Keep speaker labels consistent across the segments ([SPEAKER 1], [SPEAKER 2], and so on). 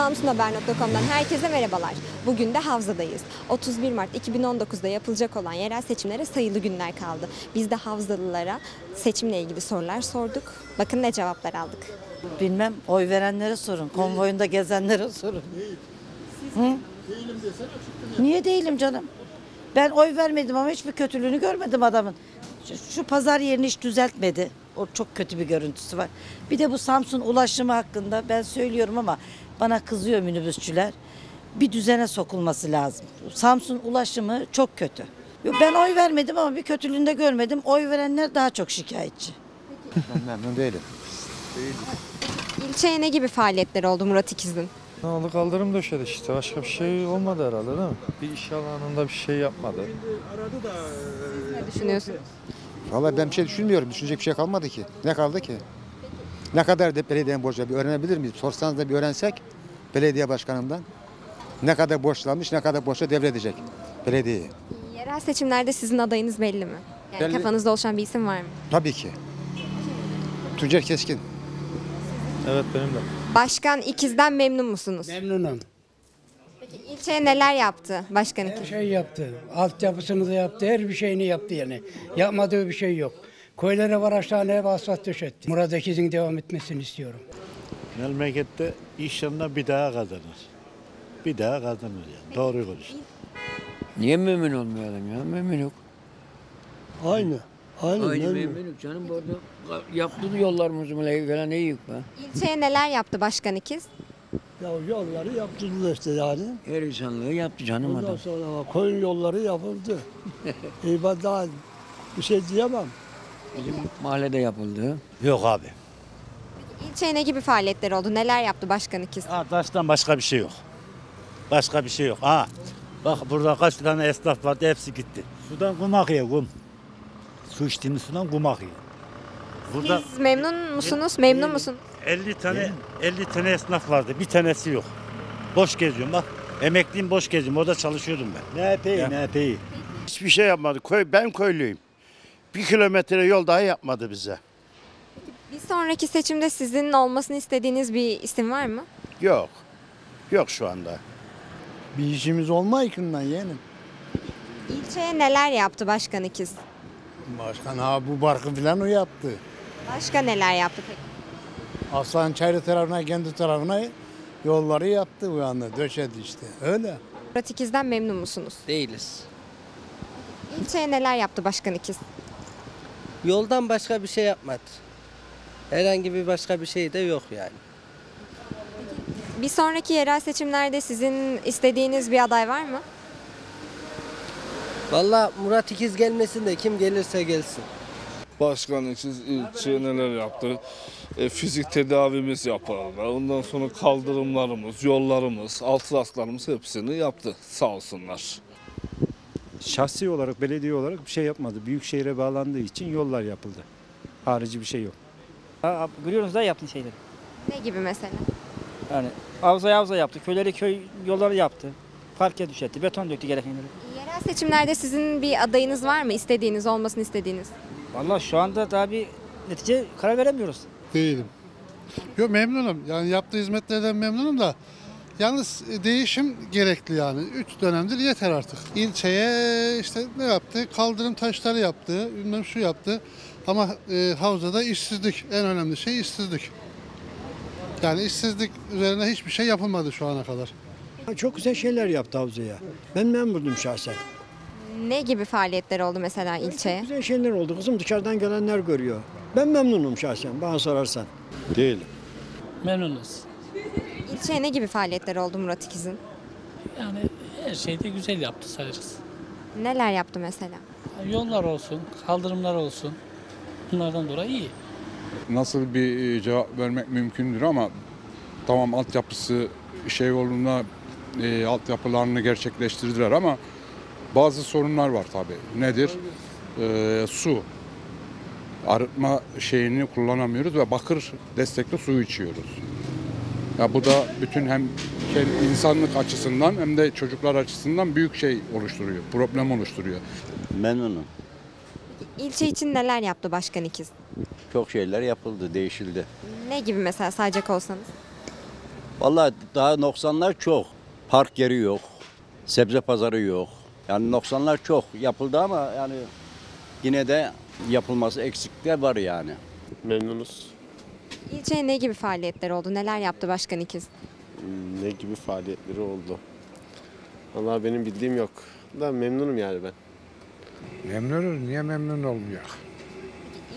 [SPEAKER 1] Samsunhaber.com'dan herkese merhabalar. Bugün de Havza'dayız. 31 Mart 2019'da yapılacak olan yerel seçimlere sayılı günler kaldı. Biz de Havzalılara seçimle ilgili sorular sorduk. Bakın ne cevaplar aldık.
[SPEAKER 2] Bilmem oy verenlere sorun. Konvoyunda gezenlere sorun. Hı? Niye değilim canım? Ben oy vermedim ama hiçbir kötülüğünü görmedim adamın. Şu, şu pazar yerini hiç düzeltmedi. O çok kötü bir görüntüsü var. Bir de bu Samsun ulaşımı hakkında ben söylüyorum ama bana kızıyor minibüsçüler. Bir düzene sokulması lazım. Samsun ulaşımı çok kötü. Ben oy vermedim ama bir kötülüğünü de görmedim. Oy verenler daha çok şikayetçi.
[SPEAKER 3] Ben memnun değilim.
[SPEAKER 1] İlçeye ne gibi faaliyetler oldu Murat İkiz'in?
[SPEAKER 4] Ne oldu kaldırım döşedi işte başka bir şey olmadı herhalde değil mi? Bir iş alanında bir şey yapmadı.
[SPEAKER 1] Ne düşünüyorsunuz?
[SPEAKER 3] Vallahi ben bir şey düşünmüyorum. Düşünecek bir şey kalmadı ki. Ne kaldı ki? Ne kadar de belediyenin borcu bir öğrenebilir miyiz? Sorsanız da bir öğrensek belediye başkanından ne kadar borçlanmış, ne kadar borçla devredecek belediyeyi.
[SPEAKER 1] Yerel seçimlerde sizin adayınız belli mi? Yani
[SPEAKER 3] Belli.
[SPEAKER 1] kafanızda oluşan bir isim var mı?
[SPEAKER 3] Tabii ki. Tuncer Keskin.
[SPEAKER 4] Evet benim de.
[SPEAKER 1] Başkan İkiz'den memnun musunuz?
[SPEAKER 5] Memnunum.
[SPEAKER 1] Peki ilçeye neler yaptı Başkan
[SPEAKER 5] Her şey yaptı. Altyapısını da yaptı. Her bir şeyini yaptı yani. Yapmadığı bir şey yok. Koylara var aşağıya hep asfalt döşetti. Murat Ekiz'in devam etmesini istiyorum.
[SPEAKER 6] Memlekette inşallah bir daha kazanır. Bir daha kazanır yani. Doğru konuş.
[SPEAKER 7] Niye memnun olmayalım ya? Memnun yok.
[SPEAKER 8] Aynı. Aynı.
[SPEAKER 7] Aynı
[SPEAKER 8] memnun.
[SPEAKER 7] yok canım. Bu arada yaptığı yollarımızı falan iyi yok be.
[SPEAKER 1] İlçeye neler yaptı Başkan İkiz?
[SPEAKER 8] Ya yolları yaptırdılar işte yani.
[SPEAKER 7] Her insanlığı yaptı canım
[SPEAKER 8] Ondan
[SPEAKER 7] adam.
[SPEAKER 8] sonra koyun yolları yapıldı. e ben daha bir şey diyemem.
[SPEAKER 7] Bizim mahallede yapıldı.
[SPEAKER 6] Yok abi.
[SPEAKER 1] İlçeye ne gibi faaliyetler oldu? Neler yaptı Başkan İkiz?
[SPEAKER 6] Ha, taştan başka bir şey yok. Başka bir şey yok. Ha. Bak burada kaç tane esnaf vardı hepsi gitti. Sudan kum akıyor kum. Su içtiğimiz sudan kum akıyor. Burada
[SPEAKER 1] Siz memnun musunuz? Memnun musun?
[SPEAKER 6] 50 tane 50 tane esnaf vardı. Bir tanesi yok. Boş geziyorum bak. Emekliyim boş geziyorum. Orada çalışıyordum ben. Ne epey ne epey.
[SPEAKER 9] Hiçbir şey yapmadı. Köy, ben köylüyüm. Bir kilometre yol daha yapmadı bize.
[SPEAKER 1] Bir sonraki seçimde sizin olmasını istediğiniz bir isim var mı?
[SPEAKER 9] Yok. Yok şu anda.
[SPEAKER 8] Bir işimiz olmayışından yeğenim.
[SPEAKER 1] İlçeye neler yaptı Başkan İkiz?
[SPEAKER 8] Başkan ha bu barkı falan o yaptı.
[SPEAKER 1] Başka neler yaptı peki?
[SPEAKER 8] Aslan Çayırı tarafına kendi tarafına yolları yaptı bu anda. Döşedi işte. Öyle.
[SPEAKER 1] Murat İkiz'den memnun musunuz?
[SPEAKER 10] Değiliz.
[SPEAKER 1] İlçeye neler yaptı Başkan İkiz?
[SPEAKER 10] Yoldan başka bir şey yapmadı. Herhangi bir başka bir şey de yok yani.
[SPEAKER 1] Bir sonraki yerel seçimlerde sizin istediğiniz bir aday var mı?
[SPEAKER 10] Vallahi Murat İkiz gelmesin de kim gelirse gelsin.
[SPEAKER 11] Başkan için ilçe neler yaptı? E, fizik tedavimiz yapıldı. Ondan sonra kaldırımlarımız, yollarımız, alt rastlarımız hepsini yaptı. Sağ olsunlar.
[SPEAKER 12] Şahsi olarak, belediye olarak bir şey yapmadı. Büyükşehir'e bağlandığı için yollar yapıldı. Harici bir şey yok.
[SPEAKER 13] Görüyorsunuz da yaptığın şeyleri.
[SPEAKER 1] Ne gibi mesela?
[SPEAKER 13] Yani avza avza yaptı, köyleri köy yolları yaptı. Parke düşetti, beton döktü gerekenleri.
[SPEAKER 1] Yerel seçimlerde sizin bir adayınız var mı? İstediğiniz, olmasını istediğiniz?
[SPEAKER 13] Vallahi şu anda daha bir netice karar veremiyoruz.
[SPEAKER 8] Değilim. Yok memnunum. Yani yaptığı hizmetlerden memnunum da yalnız değişim gerekli yani. Üç dönemdir yeter artık. İlçeye işte ne yaptı? Kaldırım taşları yaptı. Bilmem şu yaptı. Ama e, havzada işsizlik. En önemli şey işsizlik. Yani işsizlik üzerine hiçbir şey yapılmadı şu ana kadar.
[SPEAKER 12] Çok güzel şeyler yaptı Havza'ya. Ben memnunum şahsen.
[SPEAKER 1] Ne gibi faaliyetler oldu mesela ilçeye?
[SPEAKER 12] Güzel şeyler oldu kızım dışarıdan gelenler görüyor. Ben memnunum şahsen bana sorarsan.
[SPEAKER 6] Değilim.
[SPEAKER 13] Memnunuz.
[SPEAKER 1] İlçeye ne gibi faaliyetler oldu Murat İkiz'in?
[SPEAKER 13] Yani her şeyde güzel yaptı sayarız.
[SPEAKER 1] Neler yaptı mesela?
[SPEAKER 13] Yollar olsun, kaldırımlar olsun. Bunlardan dolayı iyi.
[SPEAKER 11] Nasıl bir e, cevap vermek mümkündür ama tamam altyapısı şey yolunda e, altyapılarını gerçekleştirdiler ama bazı sorunlar var tabii. Nedir? E, su. Arıtma şeyini kullanamıyoruz ve bakır destekli su içiyoruz. Ya bu da bütün hem kendi insanlık açısından hem de çocuklar açısından büyük şey oluşturuyor, problem oluşturuyor.
[SPEAKER 6] Memnunum.
[SPEAKER 1] İlçe için neler yaptı Başkan İkiz?
[SPEAKER 6] Çok şeyler yapıldı, değişildi.
[SPEAKER 1] Ne gibi mesela sayacak olsanız?
[SPEAKER 14] Vallahi daha noksanlar çok. Park yeri yok. Sebze pazarı yok. Yani noksanlar çok. Yapıldı ama yani yine de yapılması eksiklikler var yani.
[SPEAKER 15] Memnunuz.
[SPEAKER 1] İlçeye ne gibi faaliyetler oldu? Neler yaptı Başkan İkiz?
[SPEAKER 15] Ne gibi faaliyetleri oldu? Vallahi benim bildiğim yok. Da memnunum yani ben.
[SPEAKER 16] Memnunuz. Niye memnun olmuyor?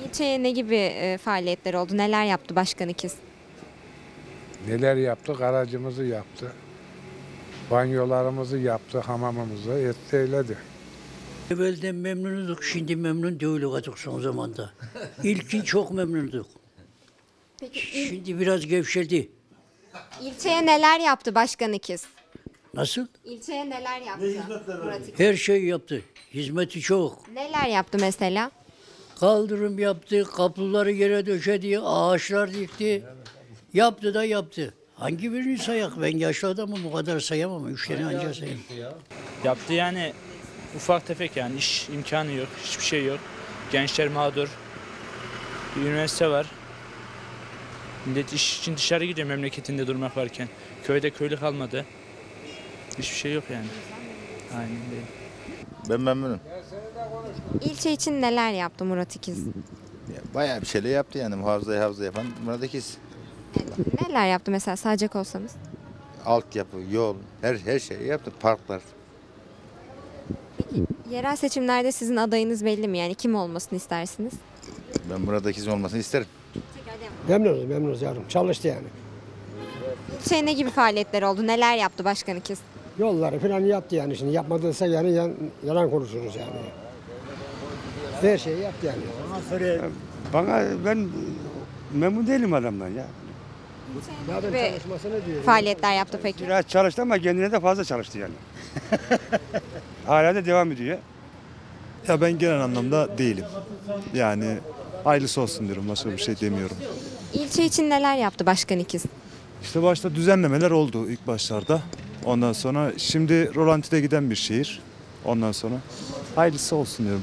[SPEAKER 1] İlçeye ne gibi e, faaliyetler oldu? Neler yaptı Başkan İkiz?
[SPEAKER 16] Neler yaptık? Aracımızı yaptı. Banyolarımızı yaptı, hamamımızı etti eyledi.
[SPEAKER 17] Evvelden memnunuduk, şimdi memnun değiliz artık son zamanda. İlkin çok memnunduk. Şimdi biraz gevşedi.
[SPEAKER 1] İlçeye neler yaptı Başkan İkiz?
[SPEAKER 17] Nasıl?
[SPEAKER 1] İlçeye neler yaptı? Murat İkiz.
[SPEAKER 17] Her şey yaptı. Hizmeti çok.
[SPEAKER 1] Neler yaptı mesela?
[SPEAKER 17] Kaldırım yaptı, kapıları yere döşedi, ağaçlar dikti. Yaptı da yaptı. Hangi birini sayak? Ben yaşlı adamım o kadar sayamam. Üç tane ancak sayayım.
[SPEAKER 18] Yaptı yani ufak tefek yani iş imkanı yok, hiçbir şey yok. Gençler mağdur. Bir üniversite var. Millet iş için dışarı gidiyor memleketinde durmak varken. Köyde köylü kalmadı. Hiçbir şey yok yani. Aynen öyle.
[SPEAKER 19] Ben memnunum.
[SPEAKER 1] İlçe için neler yaptı Murat İkiz?
[SPEAKER 19] Bayağı bir şeyler yaptı yani muhafazayı hafıza yapan Murat İkiz.
[SPEAKER 1] Neler yaptı mesela sayacak olsanız?
[SPEAKER 19] Altyapı, yol, her her şeyi yaptı. Parklar.
[SPEAKER 1] Yerel seçimlerde sizin adayınız belli mi? Yani kim olmasını istersiniz?
[SPEAKER 19] Ben Murat İkiz olmasını isterim.
[SPEAKER 20] Memnunuz, memnunuz yavrum. Çalıştı yani.
[SPEAKER 1] İlçeye ne gibi faaliyetler oldu? Neler yaptı Başkan İkiz?
[SPEAKER 20] Yolları falan yaptı yani. Şimdi yapmadıysa yani yan- yalan konuşuruz yani. Her şeyi yaptı yani.
[SPEAKER 21] Bana ben memnun değilim adamdan ya.
[SPEAKER 20] Ya ben
[SPEAKER 1] Ve
[SPEAKER 20] çalışmasını diyor.
[SPEAKER 1] Faaliyetler yaptı peki.
[SPEAKER 21] Biraz çalıştı ama kendine de fazla çalıştı yani. Hala da devam ediyor.
[SPEAKER 22] Ya ben genel anlamda değilim. Yani hayırlısı olsun diyorum. Başka bir şey demiyorum.
[SPEAKER 1] İlçe için neler yaptı Başkan İkiz?
[SPEAKER 22] İşte başta düzenlemeler oldu ilk başlarda. Ondan sonra şimdi rolantide giden bir şehir. Ondan sonra hayırlısı olsun diyorum.